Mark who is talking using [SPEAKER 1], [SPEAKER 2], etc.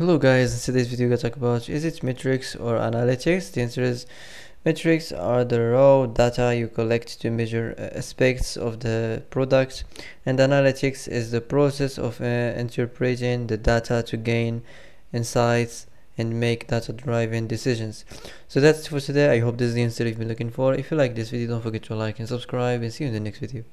[SPEAKER 1] Hello guys, in today's video we're going to talk about is it metrics or analytics? The answer is metrics are the raw data you collect to measure uh, aspects of the product and analytics is the process of uh, interpreting the data to gain insights and make data driven decisions. So that's it for today. I hope this is the answer you've been looking for. If you like this video don't forget to like and subscribe and see you in the next video.